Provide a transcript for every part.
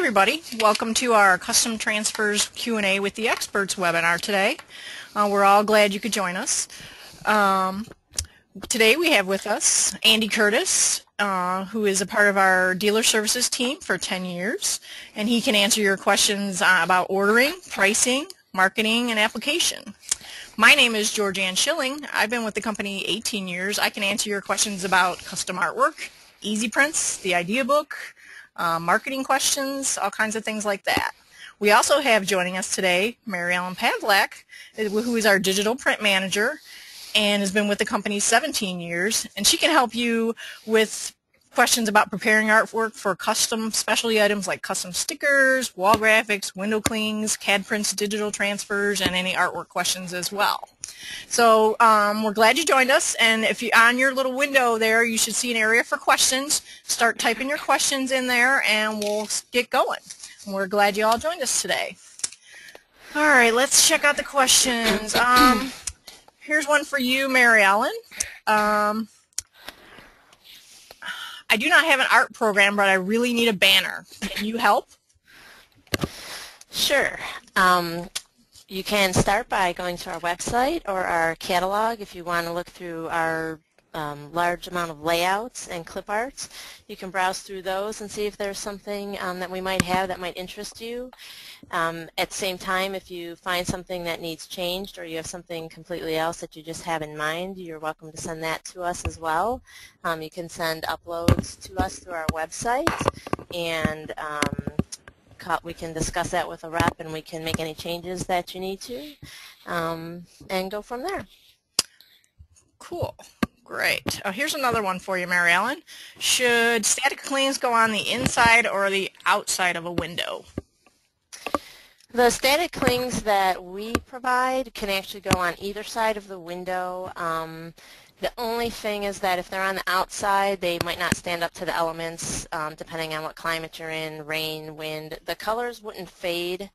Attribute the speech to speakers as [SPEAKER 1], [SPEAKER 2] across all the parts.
[SPEAKER 1] Everybody. Welcome to our Custom Transfers Q&A with the Experts webinar today. Uh, we're all glad you could join us. Um, today we have with us Andy Curtis, uh, who is a part of our dealer services team for 10 years, and he can answer your questions uh, about ordering, pricing, marketing, and application. My name is Georgianne Schilling. I've been with the company 18 years. I can answer your questions about custom artwork, easy prints, the idea book, uh, marketing questions, all kinds of things like that. We also have joining us today Mary Ellen Pavlak, who is our digital print manager and has been with the company 17 years. And she can help you with questions about preparing artwork for custom specialty items like custom stickers, wall graphics, window clings, CAD prints, digital transfers, and any artwork questions as well. So um, we're glad you joined us, and if you on your little window there, you should see an area for questions. Start typing your questions in there, and we'll get going. We're glad you all joined us today. All right, let's check out the questions. Um, here's one for you, Mary Ellen. Um, I do not have an art program, but I really need a banner. Can you help?
[SPEAKER 2] Sure. Um, you can start by going to our website or our catalog if you want to look through our um, large amount of layouts and clip arts. You can browse through those and see if there's something um, that we might have that might interest you. Um, at the same time, if you find something that needs changed or you have something completely else that you just have in mind, you're welcome to send that to us as well. Um, you can send uploads to us through our website and um, we can discuss that with a rep and we can make any changes that you need to um, and go from there.
[SPEAKER 1] Cool. Great. Oh, here's another one for you, Mary Ellen. Should static clings go on the inside or the outside of a window?
[SPEAKER 2] The static clings that we provide can actually go on either side of the window. Um, the only thing is that if they're on the outside, they might not stand up to the elements um, depending on what climate you're in, rain, wind. The colors wouldn't fade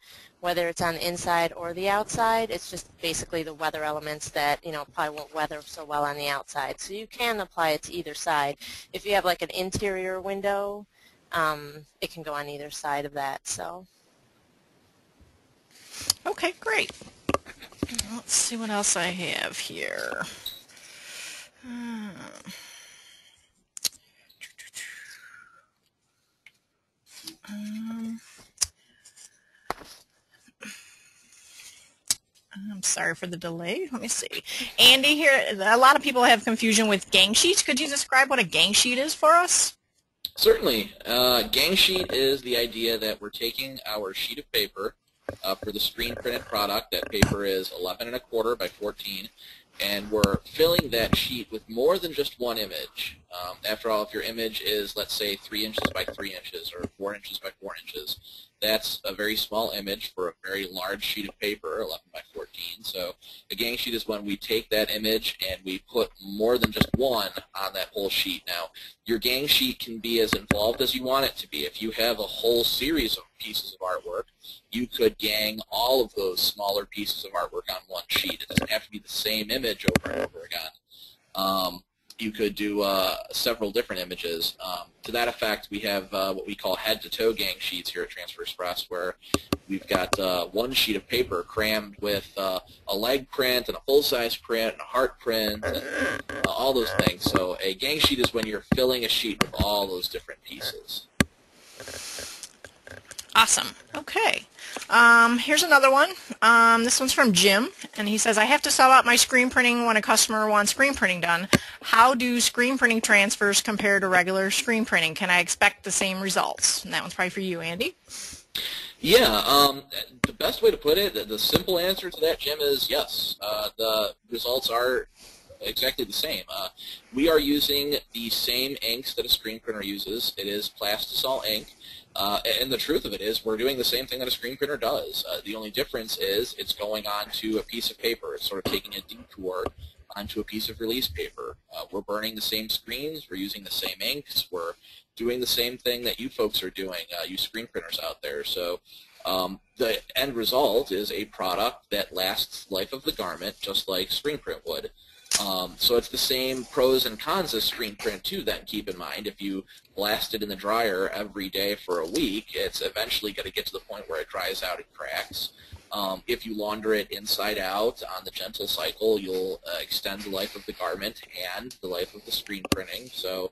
[SPEAKER 2] whether it's on the inside or the outside. It's just basically the weather elements that, you know, probably won't weather so well on the outside. So you can apply it to either side. If you have like an interior window, um, it can go on either side of that. So.
[SPEAKER 1] Okay, great. Let's see what else I have here. Hmm. Um, I'm sorry for the delay. Let me see. Andy here, a lot of people have confusion with gang sheets. Could you describe what a gang sheet is for us?
[SPEAKER 3] Certainly. Uh, gang sheet is the idea that we're taking our sheet of paper uh, for the screen printed product. That paper is 11 and a quarter by 14, and we're filling that sheet with more than just one image. Um, after all, if your image is, let's say, 3 inches by 3 inches or 4 inches by 4 inches, that's a very small image for a very large sheet of paper, 11 by 14. So a gang sheet is when we take that image and we put more than just one on that whole sheet. Now, your gang sheet can be as involved as you want it to be. If you have a whole series of pieces of artwork, you could gang all of those smaller pieces of artwork on one sheet. It doesn't have to be the same image over and over again. Um, you could do uh, several different images. Um, to that effect, we have uh, what we call head-to-toe gang sheets here at Transfer Express, where we've got uh, one sheet of paper crammed with uh, a leg print and a full-size print and a heart print and uh, all those things. So a gang sheet is when you're filling a sheet with all those different pieces.
[SPEAKER 1] Awesome. Okay. Um, here's another one. Um, this one's from Jim, and he says, I have to sell out my screen printing when a customer wants screen printing done. How do screen printing transfers compare to regular screen printing? Can I expect the same results? And that one's probably for you, Andy.
[SPEAKER 3] Yeah, um, the best way to put it, the, the, simple answer to that, Jim, is yes. Uh, the results are exactly the same. Uh, we are using the same inks that a screen printer uses. It is Plastisol ink. Uh, and the truth of it is we're doing the same thing that a screen printer does. Uh, the only difference is it's going onto a piece of paper. It's sort of taking a detour onto a piece of release paper. Uh, we're burning the same screens. We're using the same inks. We're doing the same thing that you folks are doing, uh, you screen printers out there. So um, the end result is a product that lasts life of the garment just like screen print would. Um, so it's the same pros and cons of screen print too. Then keep in mind if you blast it in the dryer every day for a week, it's eventually going to get to the point where it dries out and cracks. Um, if you launder it inside out on the gentle cycle, you'll uh, extend the life of the garment and the life of the screen printing. So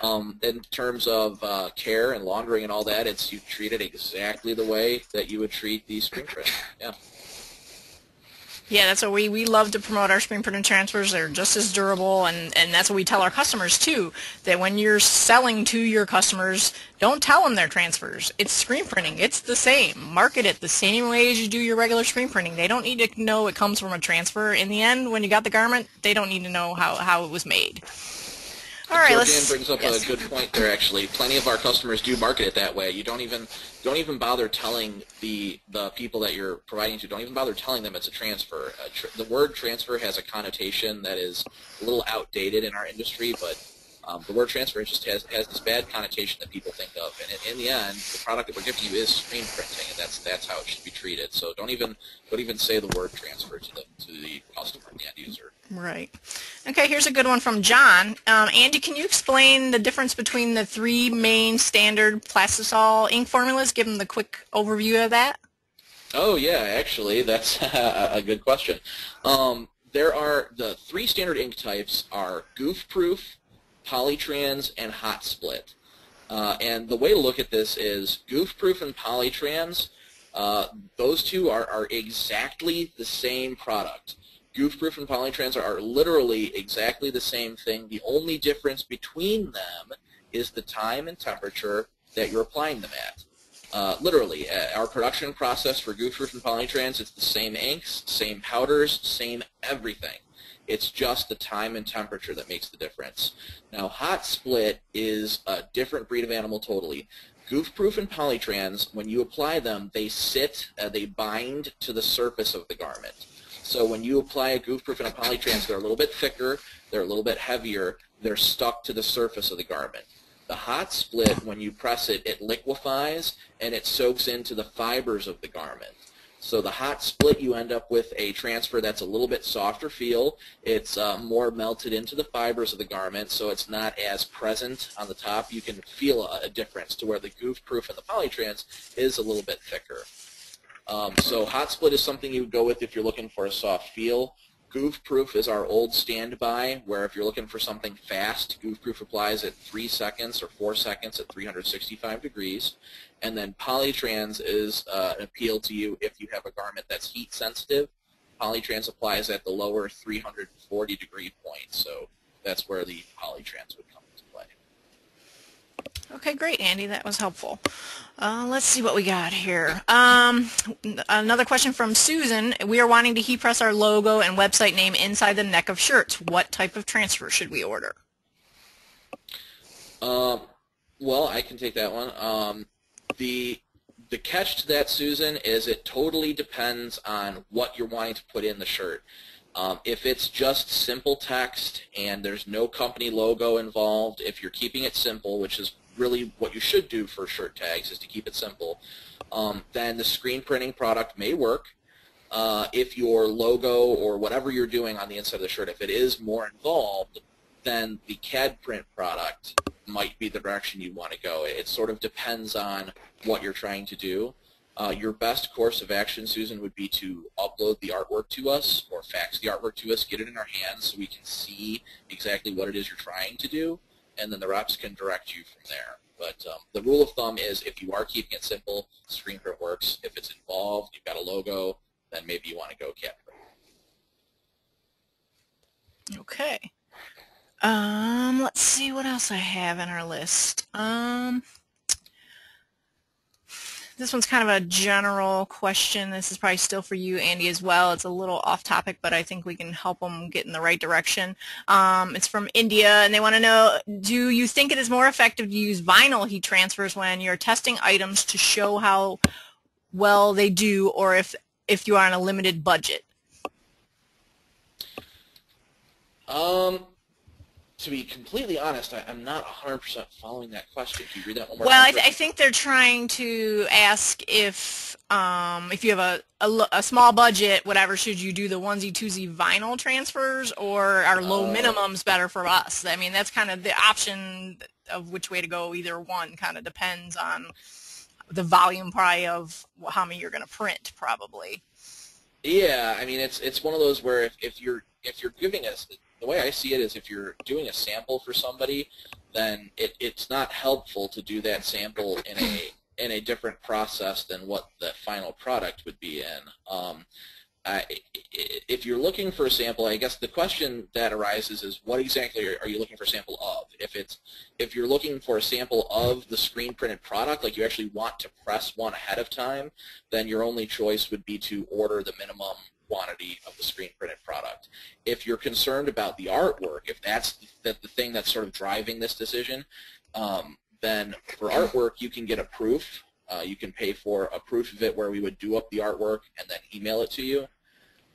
[SPEAKER 3] um, in terms of uh, care and laundering and all that, it's you treat it exactly the way that you would treat the screen print. Yeah.
[SPEAKER 1] Yeah, that's what we, we love to promote our screen printed transfers. They're just as durable, and, and that's what we tell our customers too. That when you're selling to your customers, don't tell them they're transfers. It's screen printing. It's the same. Market it the same way as you do your regular screen printing. They don't need to know it comes from a transfer. In the end, when you got the garment, they don't need to know how, how it was made. All right,
[SPEAKER 3] Georgianne brings up yes. a good point there. Actually, plenty of our customers do market it that way. You don't even don't even bother telling the the people that you're providing to. Don't even bother telling them it's a transfer. Tr the word transfer has a connotation that is a little outdated in our industry, but um, the word transfer just has, has this bad connotation that people think of, and in, in, the end, the product that we're giving you is screen printing, and that's that's how it should be treated. So don't even don't even say the word transfer to the to the customer, the end user.
[SPEAKER 1] Right. Okay, here's a good one from John. Um, Andy, can you explain the difference between the three main standard Plastisol ink formulas? Give them the quick overview of that.
[SPEAKER 3] Oh yeah, actually, that's a good question. Um, there are the three standard ink types are goof proof, Polytrans, and Hot Split. Uh, and the way to look at this is GoofProof and Polytrans, uh, those two are, are exactly the same product. GoofProof and Polytrans are, are literally exactly the same thing. The only difference between them is the time and temperature that you're applying them at. Uh, literally, uh, our production process for GoofProof and Polytrans, it's the same inks, same powders, same everything. It's just the time and temperature that makes the difference. Now, hot split is a different breed of animal totally. Goofproof and Polytrans, when you apply them, they sit, uh, they bind to the surface of the garment. So when you apply a Goofproof and a Polytrans, they're a little bit thicker, they're a little bit heavier, they're stuck to the surface of the garment. The hot split, when you press it, it liquefies and it soaks into the fibers of the garment. So the hot split, you end up with a transfer that's a little bit softer feel. It's uh, more melted into the fibers of the garment, so it's not as present on the top. You can feel a, a difference to where the goof proof and the polytrans is a little bit thicker. Um, so hot split is something you would go with if you're looking for a soft feel. Goof Proof is our old standby, where if you're looking for something fast, Goof Proof applies at 3 seconds or 4 seconds at 365 degrees. And then Polytrans is uh, an appeal to you if you have a garment that's heat sensitive. Polytrans applies at the lower 340 degree point, so that's where the Polytrans would come.
[SPEAKER 1] Okay, great, Andy. That was helpful. Uh, let's see what we got here. Um, another question from Susan. We are wanting to heat press our logo and website name inside the neck of shirts. What type of transfer should we order?
[SPEAKER 3] Um, well, I can take that one. Um, the the catch to that, Susan, is it totally depends on what you're wanting to put in the shirt. Um, if it's just simple text and there's no company logo involved, if you're keeping it simple, which is really what you should do for shirt tags is to keep it simple, um, then the screen printing product may work. Uh, if your logo or whatever you're doing on the inside of the shirt, if it is more involved, then the CAD print product might be the direction you want to go. It sort of depends on what you're trying to do. Uh, your best course of action, Susan, would be to upload the artwork to us or fax the artwork to us, get it in our hands so we can see exactly what it is you're trying to do and then the reps can direct you from there. But um, the rule of thumb is if you are keeping it simple, screen print works. If it's involved, you've got a logo, then maybe you want to go CAD print.
[SPEAKER 1] Okay. Um, let's see what else I have in our list. Um, this one's kind of a general question. This is probably still for you, Andy, as well. It's a little off topic, but I think we can help them get in the right direction. Um, it's from India, and they want to know, do you think it is more effective to use vinyl heat transfers when you're testing items to show how well they do, or if, if you are on a limited budget?
[SPEAKER 3] Um, to be completely honest, I, am not 100% following that question. Can you read that one more
[SPEAKER 1] well, I, th I, think they're trying to ask if um, if you have a a small budget, whatever, should you do the onesie twosie vinyl transfers or are low
[SPEAKER 3] Uh,
[SPEAKER 1] minimums better for us? I mean, that's kind of the option of which way to go. Either one kind of depends on the volume probably of how many you're going to print probably.
[SPEAKER 3] Yeah, I mean it's it's one of those where if, if you're if you're giving us the way I see it is if you're doing a sample for somebody, then it, it's not helpful to do that sample in a in a different process than what the final product would be in. Um, I, if you're looking for a sample, I guess the question that arises is what exactly are, are you looking for a sample of? If it's if you're looking for a sample of the screen printed product, like you actually want to press one ahead of time, then your only choice would be to order the minimum quantity of the screen printed product. If you're concerned about the artwork, if that's the, the thing that's sort of driving this decision, um, then for artwork you can get a proof. Uh, you can pay for a proof of it where we would do up the artwork and then email it to you.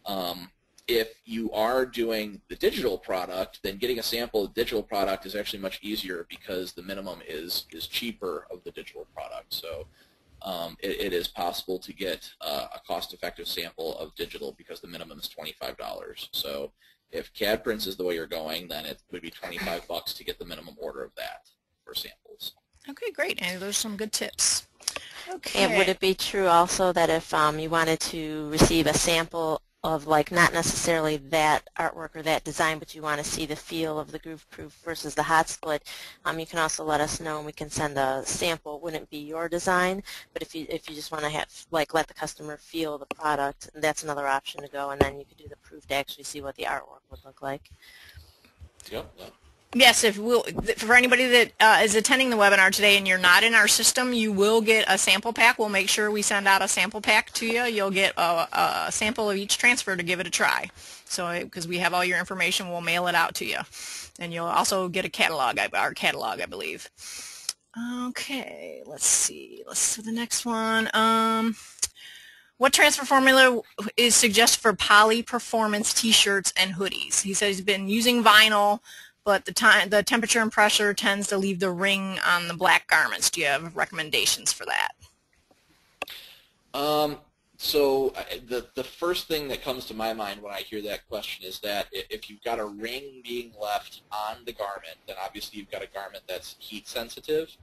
[SPEAKER 3] Um, if you are doing the digital product, then getting a sample of the digital product is actually much easier because the minimum is is cheaper of the digital product. So um, it, it is possible to get uh, a cost-effective sample of digital because the minimum is $25. So if CAD prints is the way you're going, then it would be 25 bucks to get the minimum order of that for samples.
[SPEAKER 1] Okay, great. And those are some good tips. Okay.
[SPEAKER 2] And would it be true also that if um, you wanted to receive a sample of like not necessarily that artwork or that design, but you want to see the feel of the goof proof versus the hot split, um, you can also let us know and we can send a sample. Wouldn't be your design, but if you if you just want to have like let the customer feel the product, that's another option to go, and then you could do the proof to actually see what the artwork would look like.
[SPEAKER 3] Yep. yep.
[SPEAKER 1] Yes, if we'll, for anybody that uh, is attending the webinar today and you're not in our system, you will get a sample pack. We'll make sure we send out a sample pack to you. You'll get a, a sample of each transfer to give it a try. So, because we have all your information, we'll mail it out to you. And you'll also get a catalog, our catalog, I believe. Okay, let's see. Let's do the next one. Um, what transfer formula is suggested for poly performance t-shirts and hoodies? He says he's been using vinyl but the time the temperature and pressure tends to leave the ring on the black garments. Do you have recommendations for that?
[SPEAKER 3] Um, so the the first thing that comes to my mind when I hear that question is that if you've got a ring being left on the garment, then obviously you've got a garment that's heat sensitive.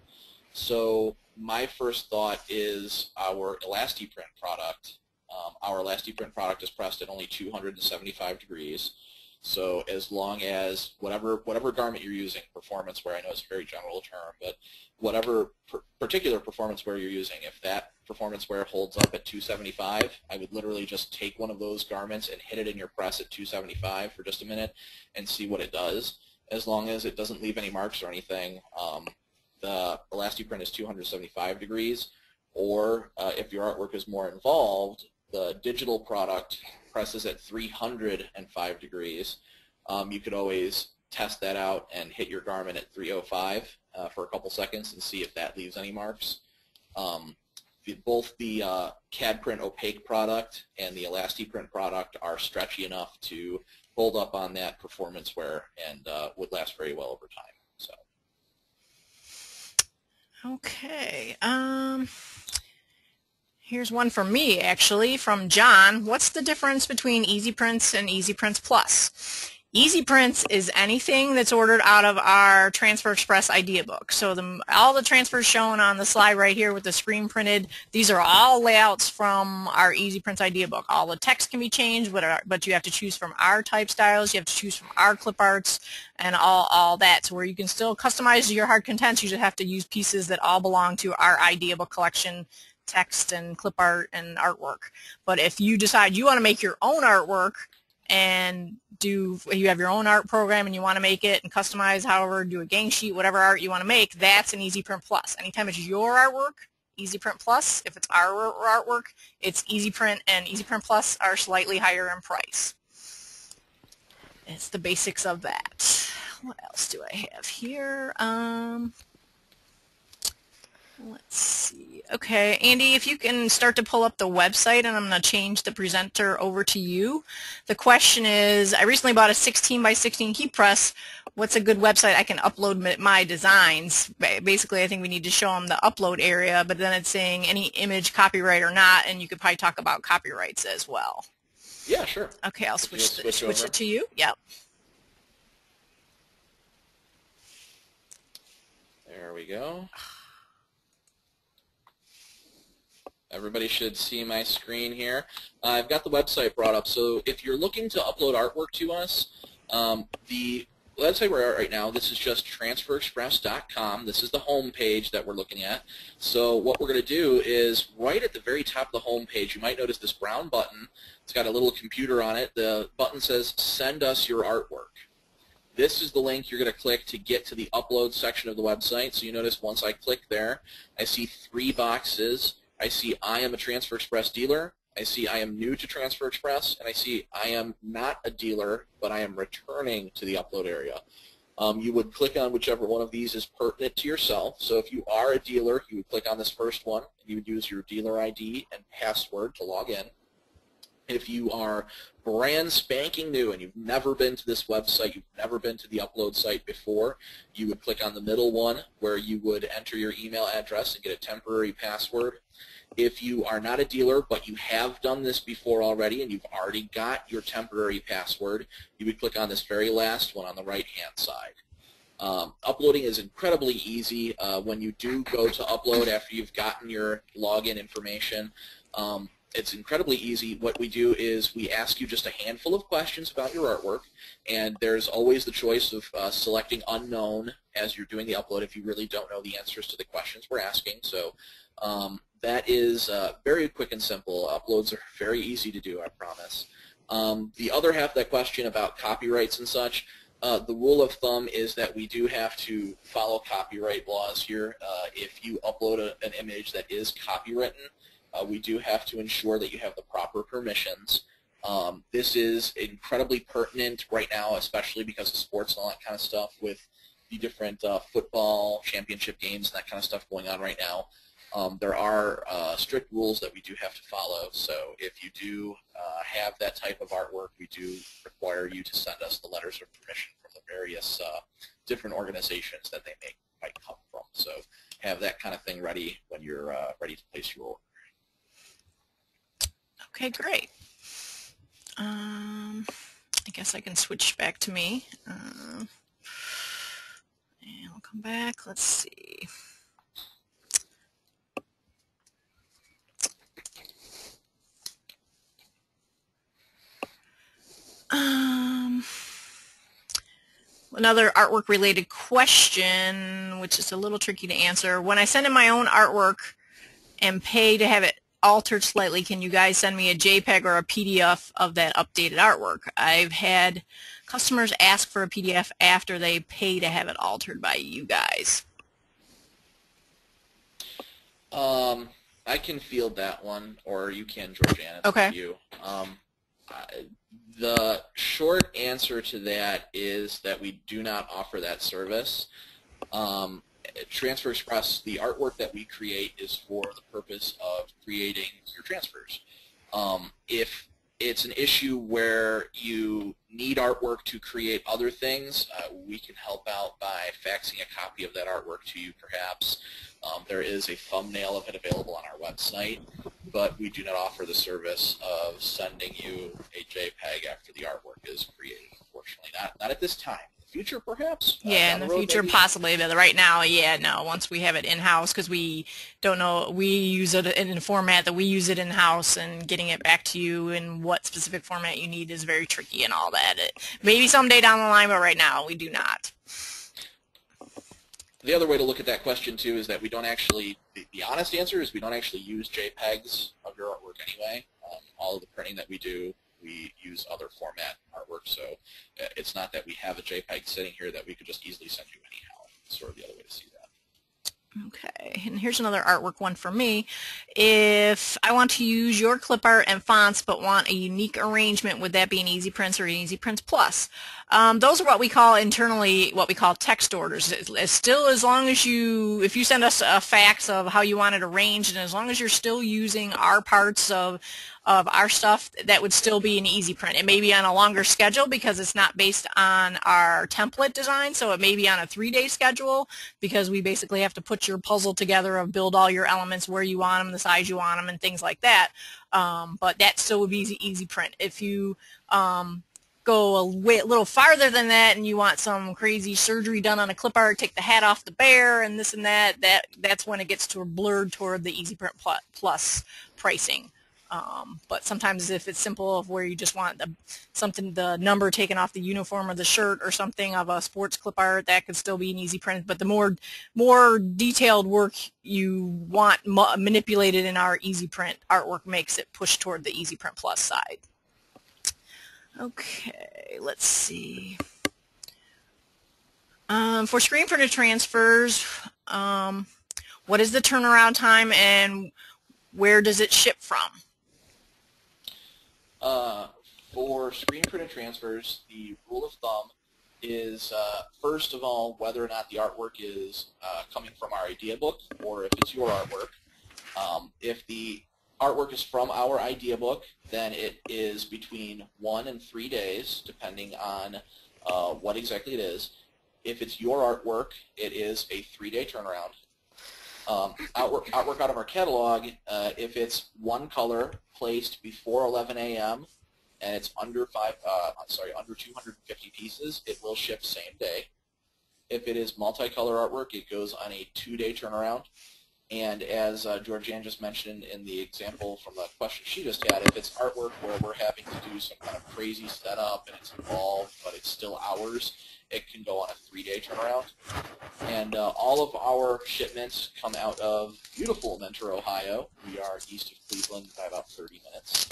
[SPEAKER 3] So my first thought is our ElastiPrint product. Um, our ElastiPrint product is pressed at only 275 degrees. So as long as whatever whatever garment you're using, performance wear, I know it's a very general term, but whatever particular performance wear you're using, if that performance wear holds up at 275, I would literally just take one of those garments and hit it in your press at 275 for just a minute and see what it does. As long as it doesn't leave any marks or anything, um, the ElastiPrint is 275 degrees, or uh, if your artwork is more involved, the digital product presses at 305 degrees. Um, you could always test that out and hit your garment at 305 uh, for a couple seconds and see if that leaves any marks. Um, both the uh, CAD print opaque product and the ElastiPrint product are stretchy enough to hold up on that performance wear and uh, would last very well over time. So.
[SPEAKER 1] Okay. Um, here's one for me, actually, from John. What's the difference between EasyPrints and EasyPrints Plus? EasyPrints is anything that's ordered out of our Transfer Express idea book. So the, all the transfers shown on the slide right here with the screen printed, these are all layouts from our EasyPrints idea book. All the text can be changed, but, our, but you have to choose from our type styles, you have to choose from our clip arts, and all, all that. So where you can still customize your hard contents, you just have to use pieces that all belong to our idea book collection text and clip art and artwork. But if you decide you want to make your own artwork and do you have your own art program and you want to make it and customize however do a gang sheet whatever art you want to make that's an EasyPrint Plus. Anytime it's your artwork EasyPrint Plus. If it's our artwork it's EasyPrint and EasyPrint Plus are slightly higher in price. It's the basics of that. What else do I have here? Um Let's see. Okay, Andy, if you can start to pull up the website, and I'm going to change the presenter over to you. The question is, I recently bought a 16 by 16 heat press. what's a good website I can upload my designs. Basically, I think we need to show them the upload area, but then it's saying any image copyright or not, and you could probably talk about copyrights as well.
[SPEAKER 3] Yeah, sure.
[SPEAKER 1] Okay, I'll switch, switch, switch it to you. Yep.
[SPEAKER 3] There we go. Everybody should see my screen here. Uh, I've got the website brought up, so if you're looking to upload artwork to us, um, the website we're at right now, this is just transferexpress.com. This is the home page that we're looking at. So what we're going to do is right at the very top of the home page, you might notice this brown button. It's got a little computer on it. The button says send us your artwork. This is the link you're going to click to get to the upload section of the website. So you notice once I click there, I see three boxes. I see I am a Transfer Express dealer. I see I am new to Transfer Express, and I see I am not a dealer, but I am returning to the upload area. Um, you would click on whichever one of these is pertinent to yourself. So if you are a dealer, you would click on this first one, and you would use your dealer ID and password to log in. If you are brand spanking new and you've never been to this website, you've never been to the upload site before, you would click on the middle one where you would enter your email address and get a temporary password. If you are not a dealer, but you have done this before already and you've already got your temporary password, you would click on this very last one on the right-hand side. Um, uploading is incredibly easy. Uh, when you do go to upload after you've gotten your login information, um, it's incredibly easy. What we do is we ask you just a handful of questions about your artwork, and there's always the choice of uh, selecting unknown as you're doing the upload if you really don't know the answers to the questions we're asking. So um, that is uh, very quick and simple. Uploads are very easy to do, I promise. Um, the other half of that question about copyrights and such, uh, the rule of thumb is that we do have to follow copyright laws here. Uh, if you upload a, an image that is copywritten, uh, we do have to ensure that you have the proper permissions. Um, this is incredibly pertinent right now, especially because of sports and all that kind of stuff with the different uh, football championship games and that kind of stuff going on right now. Um, there are uh, strict rules that we do have to follow, so if you do uh, have that type of artwork, we do require you to send us the letters of permission from the various uh, different organizations that they may, might come from. So have that kind of thing ready when you're uh, ready to place your order.
[SPEAKER 1] Okay, great. Um, I guess I can switch back to me. Um, and I'll come back. Let's see. Um, another artwork related question, which is a little tricky to answer. When I send in my own artwork and pay to have it altered slightly, can you guys send me a JPEG or a PDF of that updated artwork? I've had customers ask for a PDF after they pay to have it altered by you guys.
[SPEAKER 3] Um, I can field that one, or you can, Georgiana.
[SPEAKER 1] okay.
[SPEAKER 3] You. Um, the short answer to that is that we do not offer that service. Um, Transfer Express, the artwork that we create is for the purpose of creating your transfers. Um, if it's an issue where you need artwork to create other things, uh, we can help out by faxing a copy of that artwork to you perhaps. Um, there is a thumbnail of it available on our website, but we do not offer the service of sending you a JPEG after the artwork is created, unfortunately. Not, not at this time In The future, perhaps?
[SPEAKER 1] Uh, yeah, uh, in the, the future, maybe? possibly. But right now, yeah, no. Once we have it in house, because we don't know, we use it in a format that we use it in house, and getting it back to you in what specific format you need is very tricky and all that. It, maybe someday down the line, but right now we do not.
[SPEAKER 3] The other way to look at that question too is that we don't actually. The, the honest answer is we don't actually use JPEGs of your artwork anyway. Um, all of the printing that we do we use other format artwork. So uh, it's not that we have a JPEG sitting here that we could just easily send you anyhow. It's sort of the other way to see.
[SPEAKER 1] Okay, and here's another artwork one for me. If I want to use your clip art and fonts but want a unique arrangement, would that be an Easy Prints or an Easy Prints Plus? Um, those are what we call internally what we call text orders. Still as long as you, if you send us a fax of how you want it arranged and as long as you're still using our parts of of our stuff, that would still be an easy print. It may be on a longer schedule because it's not based on our template design, so it may be on a three-day schedule because we basically have to put your puzzle together of build all your elements where you want them, the size you want them, and things like that. Um, but that still would be easy, easy print. If you um, go a, way, a little farther than that and you want some crazy surgery done on a clip art, take the hat off the bear and this and that, that that's when it gets to a blurred toward the Easy Print Plus pricing. Um, but sometimes if it's simple of where you just want the, something, the number taken off the uniform or the shirt or something of a sports clip art, that could still be an easy print. But the more, more detailed work you want manipulated in our easy print artwork makes it push toward the easy print plus side. Okay, let's see. Um, for screen printed transfers, um, what is the turnaround time and where does it ship from?
[SPEAKER 3] Uh, for screen printed transfers, the rule of thumb is uh, first of all whether or not the artwork is uh, coming from our idea book or if it's your artwork. Um, if the artwork is from our idea book, then it is between one and three days, depending on uh, what exactly it is. If it's your artwork, it is a three-day turnaround. Um, artwork, artwork out of our catalog, uh, if it's one color placed before 11 a.m. and it's under five, uh, sorry, under 250 pieces, it will ship same day. If it is multicolor artwork, it goes on a two-day turnaround. And as uh, Georgianne just mentioned in the example from the question she just had, if it's artwork where we're having to do some kind of crazy setup and it's involved, but it's still ours, it can go on a three-day turnaround. And uh, all of our shipments come out of beautiful Mentor, Ohio. We are east of Cleveland by about 30 minutes.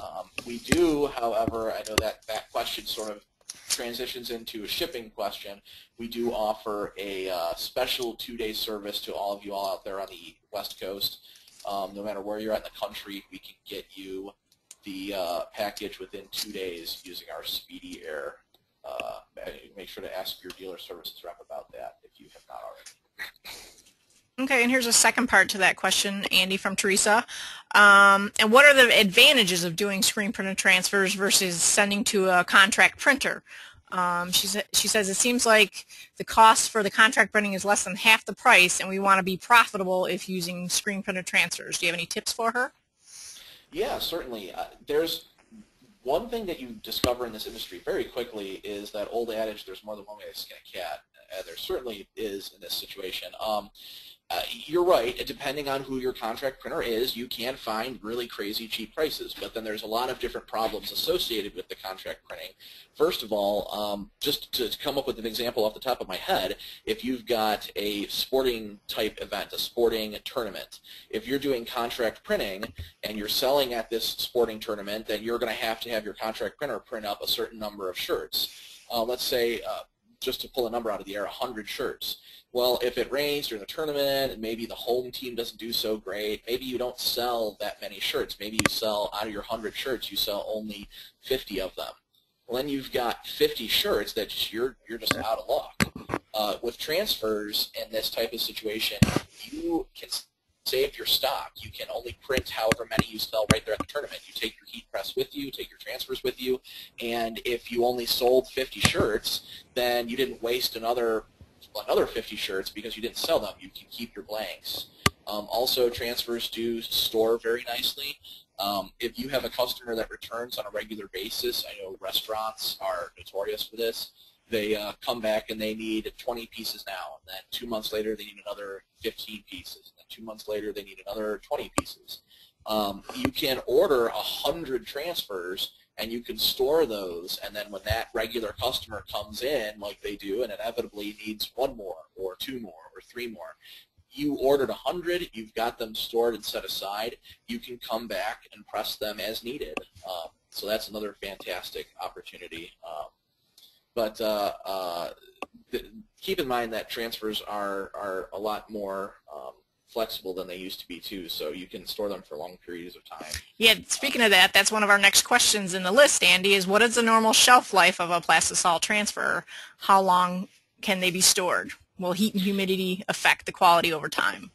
[SPEAKER 3] Um, we do, however, I know that that question sort of transitions into a shipping question, we do offer a uh, special two-day service to all of you all out there on the West Coast. Um, no matter where you're at in the country, we can get you the uh, package within two days using our Speedy Air. Uh, make sure to ask your dealer services rep about that if you have not already.
[SPEAKER 1] Okay, and here's a second part to that question, Andy from Teresa. Um, and what are the advantages of doing screen printed transfers versus sending to a contract printer? Um, she, she says it seems like the cost for the contract printing is less than half the price, and we want to be profitable if using screen printed transfers. Do you have any tips for her?
[SPEAKER 3] Yeah, certainly. Uh, there's one thing that you discover in this industry very quickly is that old adage, there's more than one way to skin a cat. There certainly is in this situation. Um, uh, you're right. Depending on who your contract printer is, you can find really crazy cheap prices. But then there's a lot of different problems associated with the contract printing. First of all, um, just to come up with an example off the top of my head, if you've got a sporting type event, a sporting tournament, if you're doing contract printing and you're selling at this sporting tournament, then you're going to have to have your contract printer print up a certain number of shirts. Uh, let's say, uh, just to pull a number out of the air, 100 shirts well, if it rains during the tournament, and maybe the home team doesn't do so great, maybe you don't sell that many shirts. Maybe you sell, out of your 100 shirts, you sell only 50 of them. Well, then you've got 50 shirts that you're, you're just out of luck. Uh, with transfers in this type of situation, you can save your stock. You can only print however many you sell right there at the tournament. You take your heat press with you, take your transfers with you, and if you only sold 50 shirts, then you didn't waste another another 50 shirts because you didn't sell them. You can keep your blanks. Um, also, transfers do store very nicely. Um, if you have a customer that returns on a regular basis, I know restaurants are notorious for this. They uh, come back and they need 20 pieces now. And then two months later, they need another 15 pieces. And then two months later, they need another 20 pieces. Um, you can order 100 transfers and you can store those and then when that regular customer comes in like they do and inevitably needs one more or two more or three more you ordered 100 you've got them stored and set aside you can come back and press them as needed. Um, so that's another fantastic opportunity. Um, but uh, uh, keep in mind that transfers are, are a lot more um, flexible than they used to be too, so you can store them for long periods of time.
[SPEAKER 1] Yeah, speaking of that, that's one of our next questions in the list, Andy, is what is the normal shelf life of a plastisol transfer? How long can they be stored? Will heat and humidity affect the quality over time?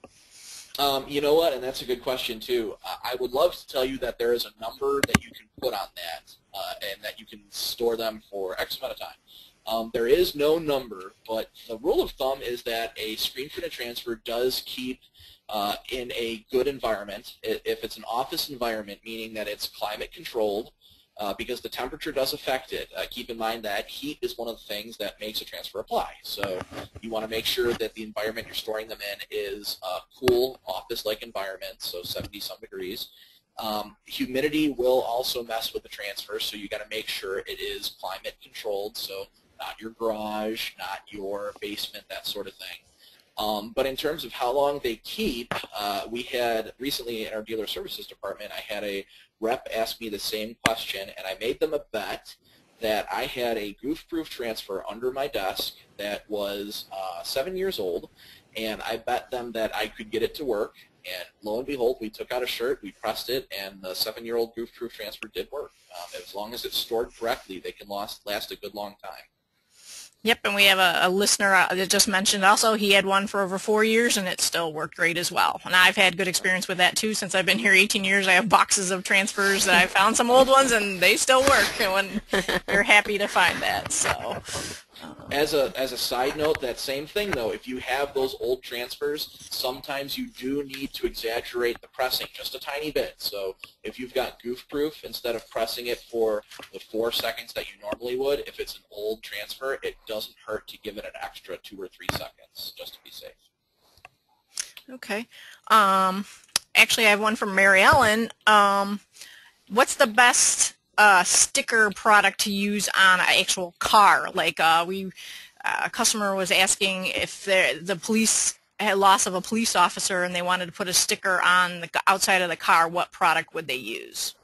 [SPEAKER 3] Um, you know what, and that's a good question too. I would love to tell you that there is a number that you can put on that, uh, and that you can store them for X amount of time. Um, there is no number, but the rule of thumb is that a screen printed transfer does keep uh, in a good environment. If it's an office environment, meaning that it's climate controlled, uh, because the temperature does affect it. Uh, keep in mind that heat is one of the things that makes a transfer apply. So you want to make sure that the environment you're storing them in is a cool office-like environment, so 70 some degrees. Um, humidity will also mess with the transfer, so you got to make sure it is climate controlled, so not your garage, not your basement, that sort of thing. Um, but in terms of how long they keep, uh, we had recently in our dealer services department, I had a rep ask me the same question, and I made them a bet that I had a goof-proof transfer under my desk that was uh, seven years old, and I bet them that I could get it to work. And lo and behold, we took out a shirt, we pressed it, and the seven-year-old goof-proof transfer did work. Um, as long as it's stored correctly, they can last, last a good long time.
[SPEAKER 1] Yep, and we have a, a listener uh, that just mentioned also he had one for over four years and it still worked great as well. And I've had good experience with that too since I've been here 18 years. I have boxes of transfers that I found some old ones and they still work. And when you're happy to find that, so
[SPEAKER 3] as a as a side note, that same thing though, if you have those old transfers, sometimes you do need to exaggerate the pressing just a tiny bit. So if you've got goof proof, instead of pressing it for the four seconds that you normally would, if it's an old transfer, it doesn't hurt to give it an extra two or three seconds just to be safe.
[SPEAKER 1] Okay. Um, actually, I have one from Mary Ellen. Um, what's the best uh, sticker product to use on an actual car. Like uh, we, uh, a customer was asking if the police had loss of a police officer and they wanted to put a sticker on the outside of the car, what product would they use?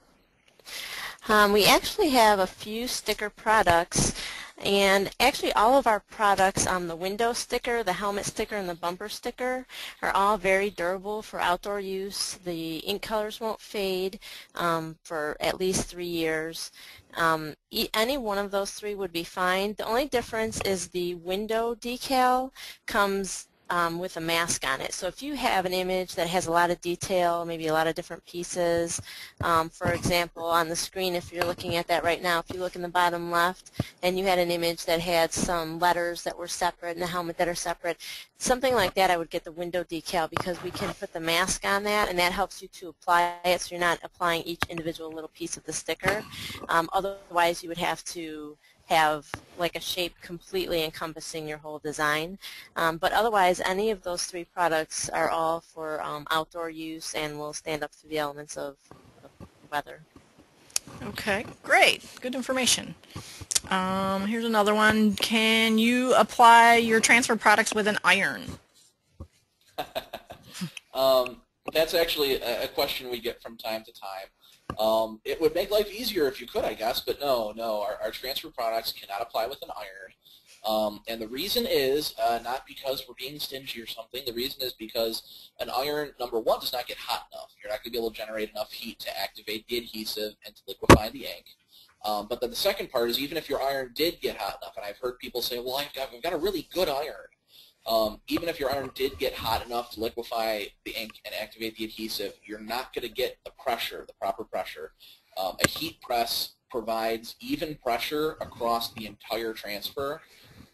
[SPEAKER 2] Um, we actually have a few sticker products and actually all of our products, um, the window sticker, the helmet sticker, and the bumper sticker are all very durable for outdoor use. The ink colors won't fade um, for at least three years. Um, any one of those three would be fine. The only difference is the window decal comes um, with a mask on it. So if you have an image that has a lot of detail, maybe a lot of different pieces, um, for example, on the screen, if you're looking at that right now, if you look in the bottom left and you had an image that had some letters that were separate and the helmet that are separate, something like that I would get the window decal because we can put the mask on that and that helps you to apply it so you're not applying each individual little piece of the sticker. Um, otherwise you would have to have like a shape completely encompassing your whole design. Um, but otherwise, any of those three products are all for um, outdoor use and will stand up to the elements of, of weather.
[SPEAKER 1] Okay, great. Good information. Um, here's another one. Can you apply your transfer products with an iron?
[SPEAKER 3] um, that's actually a, a question we get from time to time. Um, it would make life easier if you could, I guess, but no, no, our, our transfer products cannot apply with an iron. Um, and the reason is uh, not because we're being stingy or something. The reason is because an iron, number one, does not get hot enough. You're not going to be able to generate enough heat to activate the adhesive and to liquefy the ink. Um, but then the second part is even if your iron did get hot enough, and I've heard people say, well, I've got, I've got a really good iron. Um, even if your iron did get hot enough to liquefy the ink and activate the adhesive, you're not going to get the pressure, the proper pressure. Um, a heat press provides even pressure across the entire transfer.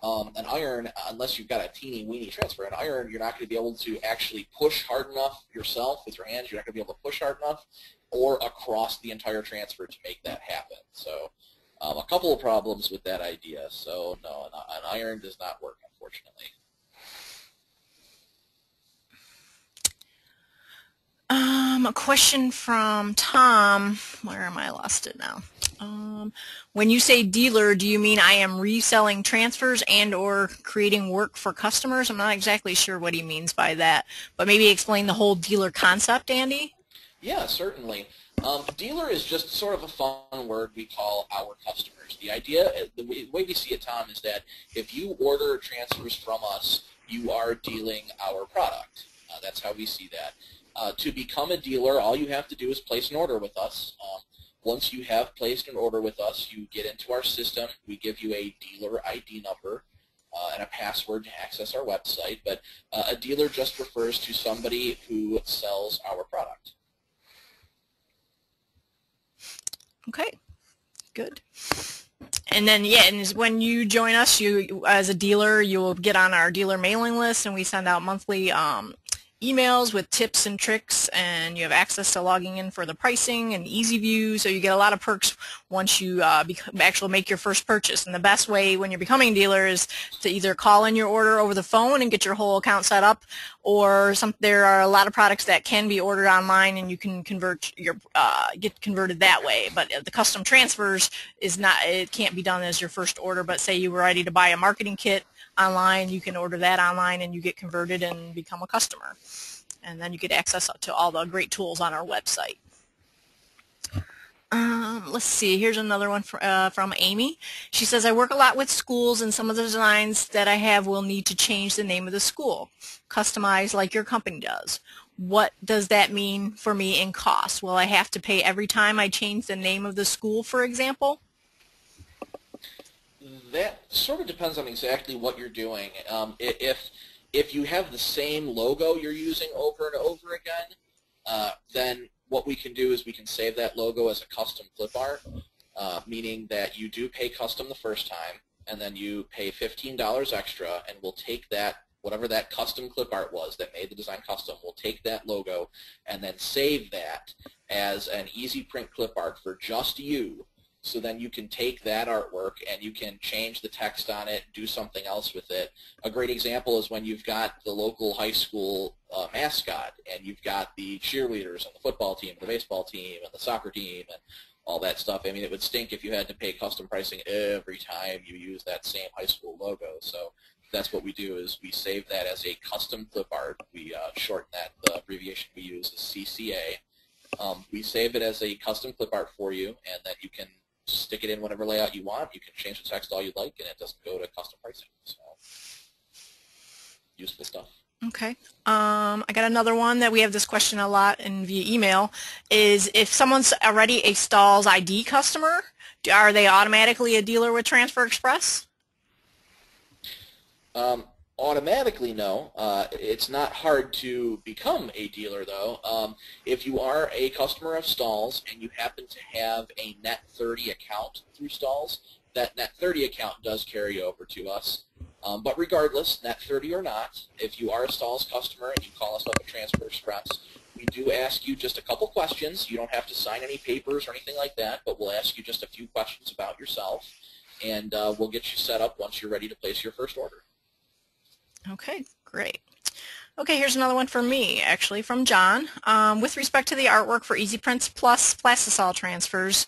[SPEAKER 3] Um, an iron, unless you've got a teeny weeny transfer, an iron, you're not going to be able to actually push hard enough yourself with your hands. You're not going to be able to push hard enough or across the entire transfer to make that happen. So um, a couple of problems with that idea. So no, an, an iron does not work, unfortunately.
[SPEAKER 1] Um, a question from Tom. Where am I? Lost it now. Um, when you say dealer, do you mean I am reselling transfers and or creating work for customers? I'm not exactly sure what he means by that, but maybe explain the whole dealer concept, Andy?
[SPEAKER 3] Yeah, certainly. Um, dealer is just sort of a fun word we call our customers. The idea, the way we see it, Tom, is that if you order transfers from us, you are dealing our product. Uh, that's how we see that. Uh, to become a dealer, all you have to do is place an order with us. Um, once you have placed an order with us, you get into our system. We give you a dealer ID number. uh, and a password to access our website, but uh, a dealer just refers to somebody who sells our product.
[SPEAKER 1] Okay, good. And then, yeah, and when you join us, you as a dealer, you will get on our dealer mailing list, and we send out monthly um, emails with tips and tricks and you have access to logging in for the pricing and easy view so you get a lot of perks once you uh, actually make your first purchase. And the best way when you're becoming a dealer is to either call in your order over the phone and get your whole account set up or some there are a lot of products that can be ordered online and you can convert your uh, get converted that way. But the custom transfers is not it can't be done as your first order but say you were ready to buy a marketing kit online. You can order that online and you get converted and become a customer. And then you get access to all the great tools on our website. Um, let's see, here's another one for, uh, from Amy. She says, I work a lot with schools and some of the designs that I have will need to change the name of the school, customize like your company does. What does that mean for me in cost? Will I have to pay every time I change the name of the school, for example?
[SPEAKER 3] That sort of depends on exactly what you're doing. Um, if if you have the same logo you're using over and over again, uh, then what we can do is we can save that logo as a custom clip art, uh, meaning that you do pay custom the first time, and then you pay $15 extra, and we'll take that, whatever that custom clip art was that made the design custom, we'll take that logo and then save that as an easy print clip art for just you so then you can take that artwork and you can change the text on it, do something else with it. A great example is when you've got the local high school uh, mascot and you've got the cheerleaders and the football team, the baseball team, and the soccer team, and all that stuff. I mean, it would stink if you had to pay custom pricing every time you use that same high school logo. So that's what we do is we save that as a custom clip art. We uh, shorten that. The abbreviation we use is CCA. Um, we save it as a custom clip art for you, and then you can stick it in whatever layout you want. You can change the text all you like, and it doesn't go to custom pricing. So useful stuff.
[SPEAKER 1] Okay. Um, I got another one that we have this question a lot in via email is if someone's already a Stahls' ID customer, are they automatically a dealer with Transfer Express?
[SPEAKER 3] Um, automatically no. Uh, it's not hard to become a dealer though. Um, if you are a customer of Stahls' and you happen to have a Net30 account through Stahls', that Net30 account does carry over to us. Um, but regardless, Net30 or not, if you are a Stahls' customer and you call us up at Transfer Express, we do ask you just a couple questions. You don't have to sign any papers or anything like that, but we'll ask you just a few questions about yourself, and uh, we'll get you set up once you're ready to place your first order.
[SPEAKER 1] Okay, great. Okay, here's another one for me, actually, from John. Um, with respect to the artwork for EasyPrints Plus Plastisol transfers,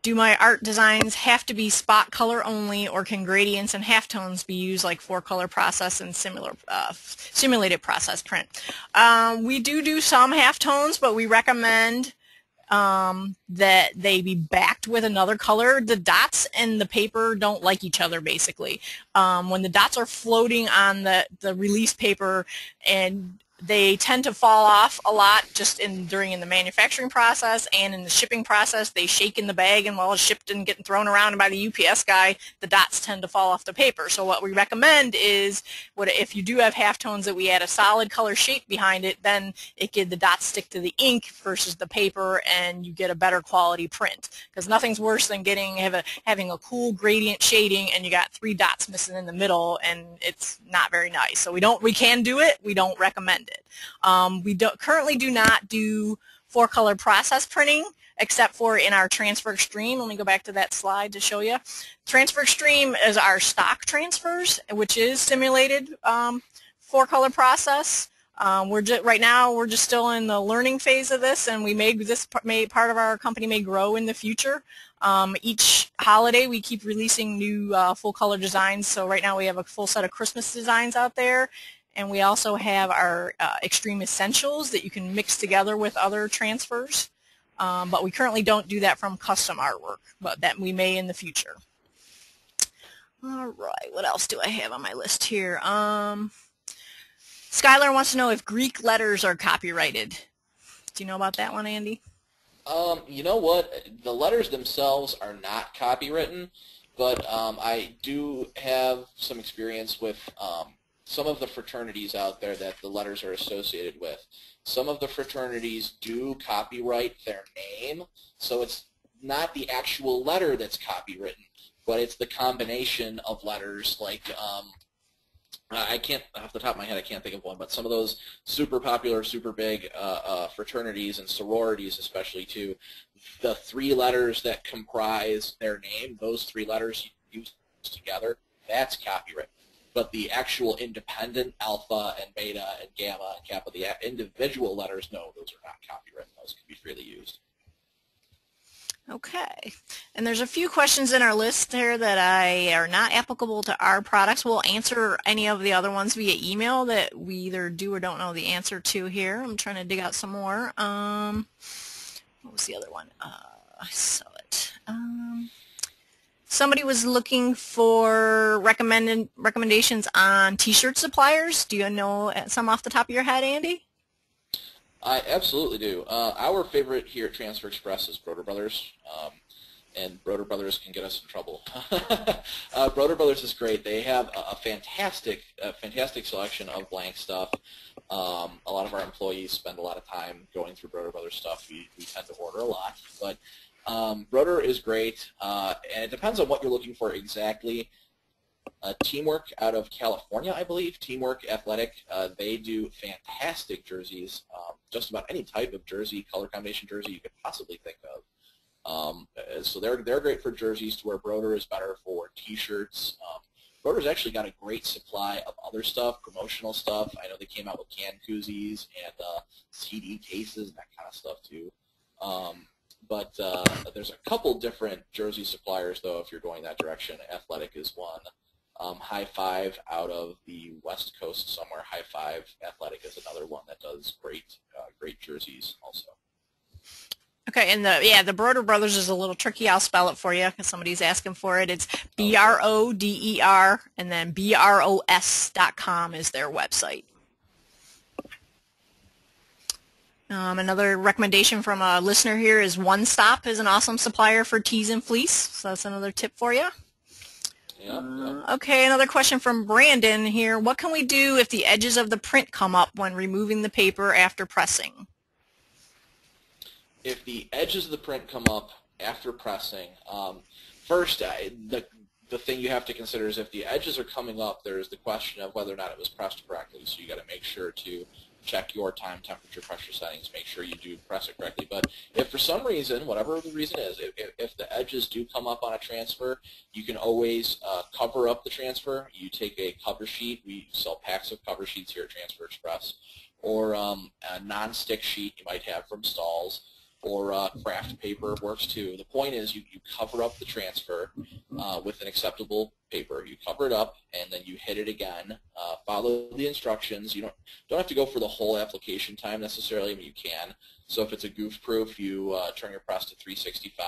[SPEAKER 1] do my art designs have to be spot color only, or can gradients and halftones be used like four-color process and similar uh, simulated process print? Um, we do do some halftones, but we recommend um, that they be backed with another color. The dots and the paper don't like each other basically. Um, when the dots are floating on the, the release paper and they tend to fall off a lot just in during in the manufacturing process and in the shipping process. They shake in the bag and while it's shipped and getting thrown around by the UPS guy, the dots tend to fall off the paper. So what we recommend is what if you do have halftones that we add a solid color shape behind it, then it get the dots stick to the ink versus the paper and you get a better quality print. Because nothing's worse than getting have a, having a cool gradient shading and you got three dots missing in the middle and it's not very nice. So we don't we can do it, we don't recommend it it. Um, we do, currently do not do four-color process printing except for in our Transfer Extreme. Let me go back to that slide to show you. Transfer Extreme is our stock transfers, which is simulated um, four-color process. Um, we're just, right now we're just still in the learning phase of this, and we may this may part of our company may grow in the future. Um, each holiday we keep releasing new uh, full color designs. So right now we have a full set of Christmas designs out there, and we also have our uh, Extreme Essentials that you can mix together with other transfers. Um, but we currently don't do that from custom artwork, but that we may in the future. All right, what else do I have on my list here? Um, Skylar wants to know if Greek letters are copyrighted. Do you know about that one, Andy?
[SPEAKER 3] Um, you know what? The letters themselves are not copywritten, but um, I do have some experience with um, some of the fraternities out there that the letters are associated with. Some of the fraternities do copyright their name, so it's not the actual letter that's copywritten, but it's the combination of letters like um, I can't, off the top of my head, I can't think of one, but some of those super popular, super big uh, uh, fraternities and sororities especially too, the three letters that comprise their name, those three letters used together, that's copyright. But the actual independent alpha and beta and gamma and kappa, the individual letters, no, those are not copyrighted. Those can be freely used.
[SPEAKER 1] Okay, and there's a few questions in our list there that I are not applicable to our products. We'll answer any of the other ones via email that we either do or don't know the answer to here. I'm trying to dig out some more. Um, what was the other one? Uh, I saw it. Um, somebody was looking for recommended recommendations on t-shirt suppliers. Do you know some off the top of your head, Andy?
[SPEAKER 3] I absolutely do. Uh, our favorite here at Transfer Express is Broder Brothers, um, and Broder Brothers can get us in trouble. uh, Broder Brothers is great. They have a, a fantastic, a fantastic selection of blank stuff. Um, a lot of our employees spend a lot of time going through Broder Brothers stuff. We, we tend to order a lot, but um, Broder is great, uh, and it depends on what you're looking for exactly uh, Teamwork out of California, I believe. Teamwork Athletic, uh, they do fantastic jerseys, um, just about any type of jersey, color combination jersey you could possibly think of. Um, uh, so they're they're great for jerseys to where Broder is better for T-shirts. Um, Broder's actually got a great supply of other stuff, promotional stuff. I know they came out with can koozies and uh, CD cases and that kind of stuff too. Um, but uh, there's a couple different jersey suppliers though if you're going that direction. Athletic is one. Um, High Five out of the West Coast somewhere. High Five Athletic is another one that does great, uh, great jerseys also.
[SPEAKER 1] Okay, and the yeah, the Broder Brothers is a little tricky. I'll spell it for you because somebody's asking for it. It's B R O D E R and then B R O S dot com is their website. Um, another recommendation from a listener here is One Stop is an awesome supplier for tees and fleece. So that's another tip for you.
[SPEAKER 3] Yeah,
[SPEAKER 1] Okay, another question from Brandon here. What can we do if the edges of the print come up when removing the paper after pressing?
[SPEAKER 3] If the edges of the print come up after pressing, um, first, I, the, the thing you have to consider is if the edges are coming up, there's the question of whether or not it was pressed correctly. So you got to make sure to check your time, temperature, pressure settings, make sure you do press it correctly. But if for some reason, whatever the reason is, if, if the edges do come up on a transfer, you can always uh, cover up the transfer. You take a cover sheet. We sell packs of cover sheets here at Transfer Express. Or um, a non-stick sheet you might have from Stahls' or uh, craft paper works too. The point is you, you cover up the transfer uh, with an acceptable paper. You cover it up and then you hit it again. Uh, follow the instructions. You don't don't have to go for the whole application time necessarily, but you can. So if it's a goof proof, you uh, turn your press to 365,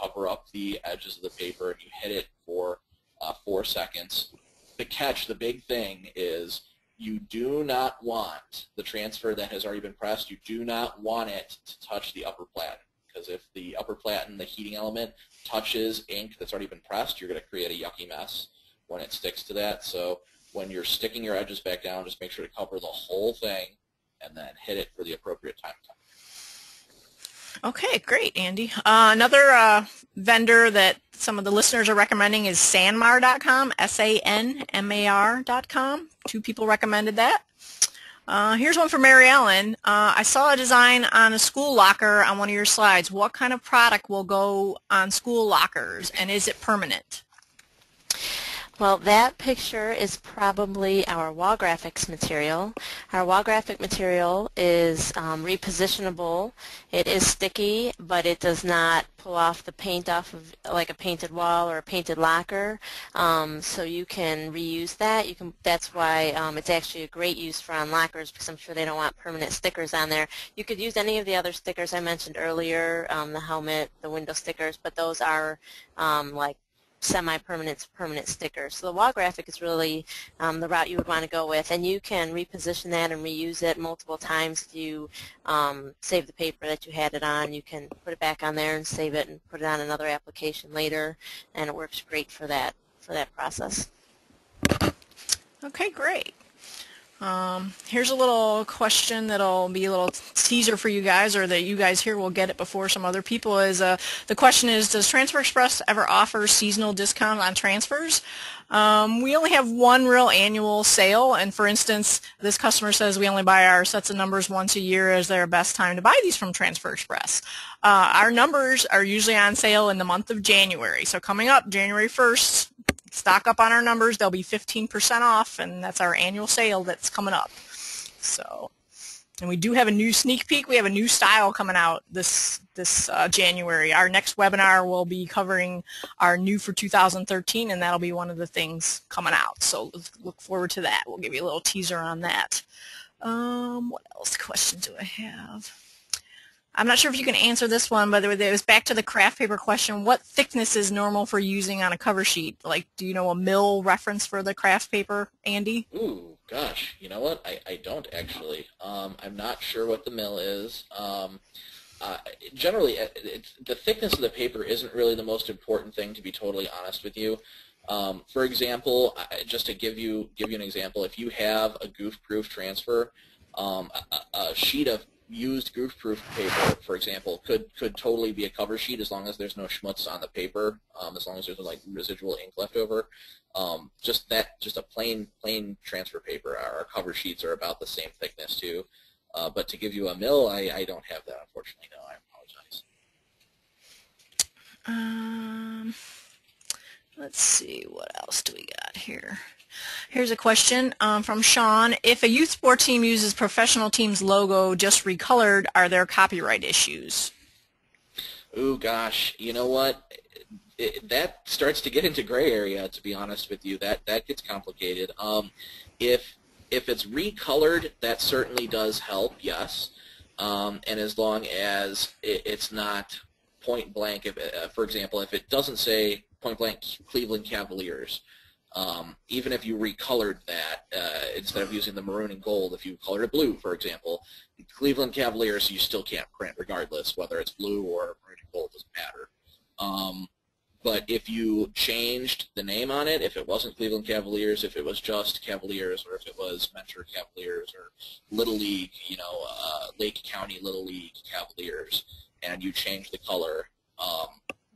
[SPEAKER 3] cover up the edges of the paper, and you hit it for uh, four seconds. The catch, the big thing is you do not want the transfer that has already been pressed, you do not want it to touch the upper platen. Because if the upper platen, the heating element, touches ink that's already been pressed, you're going to create a yucky mess when it sticks to that. So when you're sticking your edges back down, just make sure to cover the whole thing and then hit it for the appropriate time.
[SPEAKER 1] Okay, great, Andy. Uh, another uh, vendor that some of the listeners are recommending is sanmar.com, S-A-N-M-A-R.com. Two people recommended that. Uh, here's one for Mary Ellen. Uh, I saw a design on a school locker on one of your slides. What kind of product will go on school lockers, and is it permanent?
[SPEAKER 2] Well, that picture is probably our wall graphics material. Our wall graphic material is um, repositionable. It is sticky, but it does not pull off the paint off of like a painted wall or a painted locker. Um, so you can reuse that. You can. That's why um, it's actually a great use for on lockers because I'm sure they don't want permanent stickers on there. You could use any of the other stickers I mentioned earlier, um, the helmet, the window stickers, but those are um, like semi-permanent to permanent sticker. So the wall graphic is really um, the route you would want to go with, and you can reposition that and reuse it multiple times. If you um, save the paper that you had it on, you can put it back on there and save it and put it on another application later, and it works great for that for that process.
[SPEAKER 1] Okay, great. Um, here's a little question that'll be a little teaser for you guys, or that you guys here will get it before some other people. Is uh, the question is, does Transfer Express ever offer seasonal discount on transfers? Um, we only have one real annual sale, and for instance, this customer says we only buy our sets of numbers once a year as their best time to buy these from Transfer Express. Uh, our numbers are usually on sale in the month of January, so coming up January 1st, stock up on our numbers. They'll be 15% off, and that's our annual sale that's coming up. So, and we do have a new sneak peek. We have a new style coming out this this uh, January. Our next webinar will be covering our new for 2013, and that'll be one of the things coming out. So look forward to that. We'll give you a little teaser on that. Um, what else questions do I have? I'm not sure if you can answer this one, but it was back to the craft paper question. What thickness is normal for using on a cover sheet? Like, do you know a mil reference for the craft paper, Andy?
[SPEAKER 3] Ooh, gosh, you know what? I, I don't actually. Um, I'm not sure what the mil is. Um, uh, generally, the thickness of the paper isn't really the most important thing, to be totally honest with you. Um, for example, just to give you give you an example, if you have a goof-proof transfer, um, a, a, sheet of used goof-proof paper, for example, could could totally be a cover sheet as long as there's no schmutz on the paper, um, as long as there's like residual ink left over. Um, just that, just a plain plain transfer paper. Our cover sheets are about the same thickness too. Uh, but to give you a mil, I, I don't have that unfortunately. No, I apologize.
[SPEAKER 1] Um, let's see, what else do we got here? Here's a question um, from Sean. If a youth sport team uses professional team's logo just recolored, are there copyright issues?
[SPEAKER 3] Ooh, gosh. You know what? It, that starts to get into gray area, to be honest with you. That that gets complicated. Um, if if it's recolored, that certainly does help, yes. Um, and as long as it, it's not point blank, if, uh, for example, if it doesn't say point blank Cleveland Cavaliers, um, even if you recolored that, uh, instead of using the maroon and gold, if you colored it blue, for example, Cleveland Cavaliers you still can't print regardless, whether it's blue or maroon and gold, doesn't matter. Um, but if you changed the name on it, if it wasn't Cleveland Cavaliers, if it was just Cavaliers, or if it was Mentor Cavaliers, or Little League, you know, uh, Lake County Little League Cavaliers, and you change the color, um,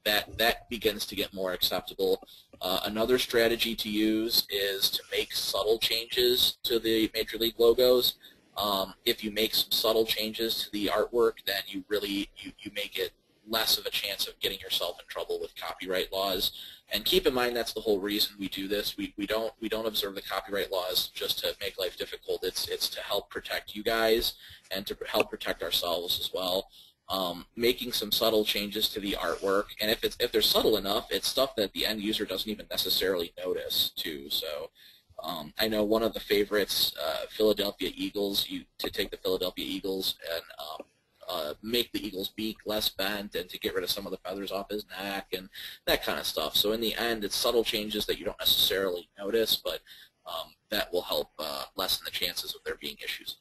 [SPEAKER 3] that that begins to get more acceptable. Uh, another strategy to use is to make subtle changes to the Major League logos. Um, if you make some subtle changes to the artwork, then you really you, you make it less of a chance of getting yourself in trouble with copyright laws. And keep in mind that's the whole reason we do this. We, we don't we don't observe the copyright laws just to make life difficult. It's it's to help protect you guys and to help protect ourselves as well um, making some subtle changes to the artwork. And if it's if they're subtle enough, it's stuff that the end user doesn't even necessarily notice too. So um, I know one of the favorites, uh, Philadelphia Eagles, you to take the Philadelphia Eagles and um, uh, make the eagle's beak less bent and to get rid of some of the feathers off his neck and that kind of stuff. So in the end, it's subtle changes that you don't necessarily notice, but um, that will help uh, lessen the chances of there being issues.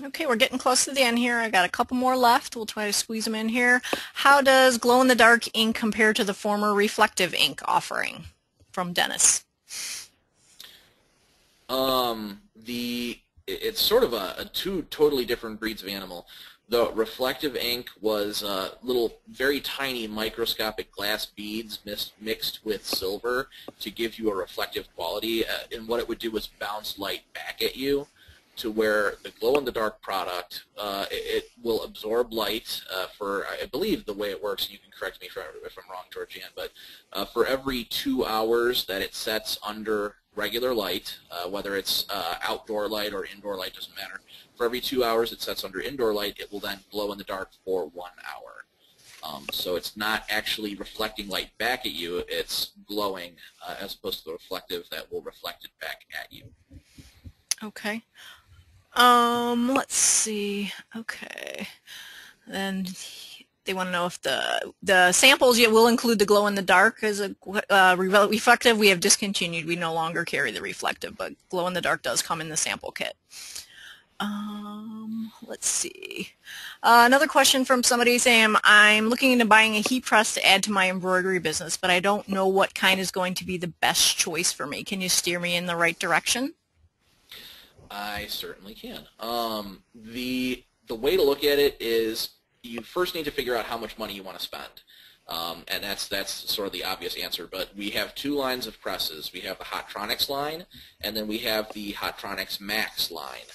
[SPEAKER 1] Okay, we're getting close to the end here. I got a couple more left. We'll try to squeeze them in here. How does glow-in-the-dark ink compare to the former reflective ink offering from Dennis?
[SPEAKER 3] Um, the it's sort of a, a, two totally different breeds of animal. The reflective ink was uh, little, very tiny microscopic glass beads mixed, mixed with silver to give you a reflective quality. Uh, and what it would do was bounce light back at you to where the glow-in-the-dark product, uh, it, it, will absorb light uh, for, I believe the way it works, you can correct me if, if I'm wrong, Georgianne, but uh, for every two hours that it sets under regular light, uh, whether it's uh, outdoor light or indoor light, doesn't matter, for every two hours it sets under indoor light, it will then glow in the dark for one hour. Um, so it's not actually reflecting light back at you, it's glowing uh, as opposed to the reflective that will reflect it back at you.
[SPEAKER 1] Okay. Um, let's see. Okay. Then they want to know if the the samples yet will include the glow in the dark as a uh, reflective. We have discontinued. We no longer carry the reflective, but glow in the dark does come in the sample kit. Um, let's see. Uh, another question from somebody saying, I'm looking into buying a heat press to add to my embroidery business, but I don't know what kind is going to be the best choice for me. Can you steer me in the right direction?
[SPEAKER 3] I certainly can. Um, the the way to look at it is you first need to figure out how much money you want to spend. Um, and that's that's sort of the obvious answer. But we have two lines of presses. We have the Hotronix line, and then we have the Hotronix Max line.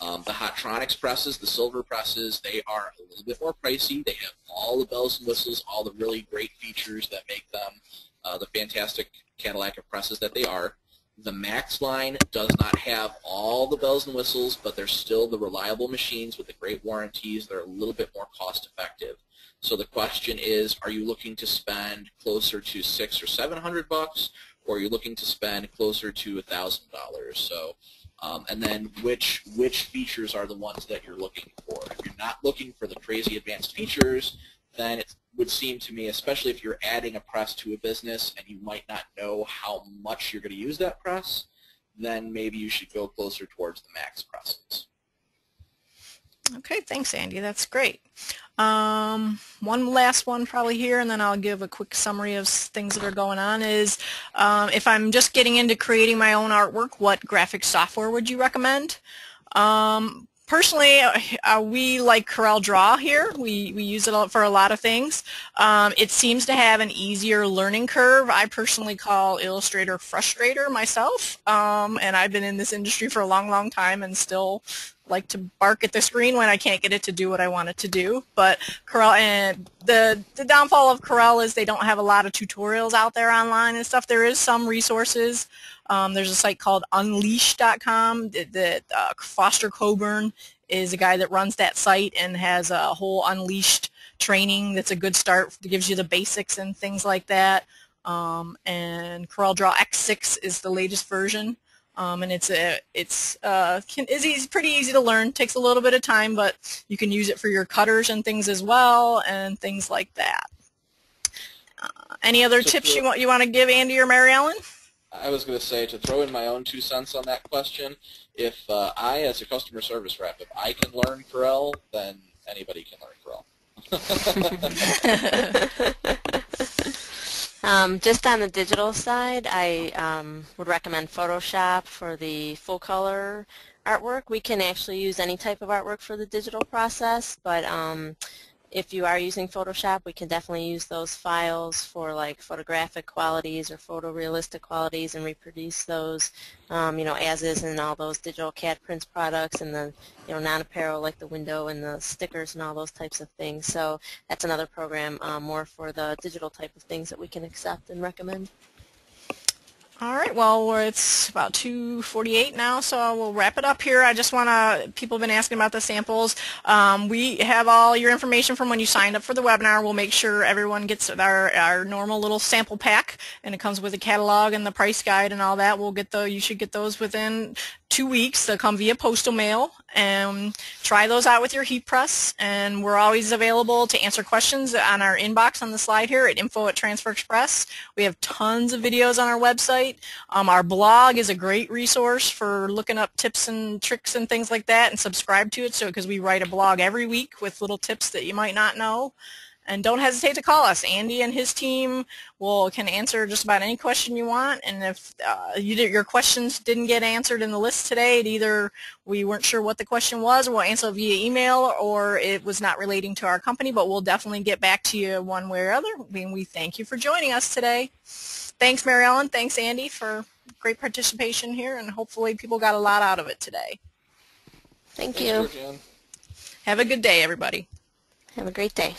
[SPEAKER 3] Um, the Hotronix presses, the silver presses, they are a little bit more pricey. They have all the bells and whistles, all the really great features that make them uh, the fantastic Cadillac of presses that they are. The Max line does not have all the bells and whistles, but they're still the reliable machines with the great warranties. They're a little bit more cost effective. So the question is, are you looking to spend closer to six or seven hundred bucks, or are you looking to spend closer to a thousand dollars? So um, and then which which features are the ones that you're looking for. If you're not looking for the crazy advanced features, then it would seem to me, especially if you're adding a press to a business and you might not know how much you're going to use that press, then maybe you should go closer towards the max presses.
[SPEAKER 1] Okay, thanks, Andy. That's great. Um, one last one probably here, and then I'll give a quick summary of things that are going on, is um, if I'm just getting into creating my own artwork, what graphic software would you recommend? Um, personally, uh, we like Corel Draw here. We, we use it for a lot of things. Um, it seems to have an easier learning curve. I personally call Illustrator Frustrator myself, um, and I've been in this industry for a long, long time and still like to bark at the screen when I can't get it to do what I want it to do. But Corel and the the downfall of Corel is they don't have a lot of tutorials out there online and stuff. There is some resources. Um, there's a site called Unleash.com that uh, Foster Coburn is a guy that runs that site and has a whole Unleashed training that's a good start. It gives you the basics and things like that. Um, and Corel Draw X6 is the latest version. Um, and it's a, it's uh, can, is easy, pretty easy to learn. Takes a little bit of time, but you can use it for your cutters and things as well, and things like that. Uh, any other so tips you want you want to give Andy or Mary Ellen?
[SPEAKER 3] I was going to say to throw in my own two cents on that question. If uh, I, as a customer service rep, if I can learn Corel, then anybody can learn Corel.
[SPEAKER 2] Um, just on the digital side, I um, would recommend Photoshop for the full color artwork. We can actually use any type of artwork for the digital process, but um, if you are using Photoshop, we can definitely use those files for like photographic qualities or photorealistic qualities and reproduce those, um, you know, as is in all those digital CAD prints products and the, you know, non-apparel like the window and the stickers and all those types of things. So that's another program um, more for the digital type of things that we can accept and recommend.
[SPEAKER 1] All right, well, it's about 2.48 now, so we'll wrap it up here. I just want to, people have been asking about the samples. Um, we have all your information from when you signed up for the webinar. We'll make sure everyone gets our, our normal little sample pack, and it comes with a catalog and the price guide and all that. We'll get the, you should get those within two weeks. They'll come via postal mail. And try those out with your heat press. And we're always available to answer questions on our inbox on the slide here at info at Transfer Express. We have tons of videos on our website. Um, our blog is a great resource for looking up tips and tricks and things like that and subscribe to it so because we write a blog every week with little tips that you might not know. And don't hesitate to call us. Andy and his team will can answer just about any question you want. And if uh, you did, your questions didn't get answered in the list today, it either we weren't sure what the question was, or we'll answer via email, or it was not relating to our company. But we'll definitely get back to you one way or other. And we thank you for joining us today. Thanks, Mary Ellen. Thanks, Andy, for great participation here. And hopefully people got a lot out of it today.
[SPEAKER 2] Thank you.
[SPEAKER 1] Have a good day, everybody.
[SPEAKER 2] Have a great day.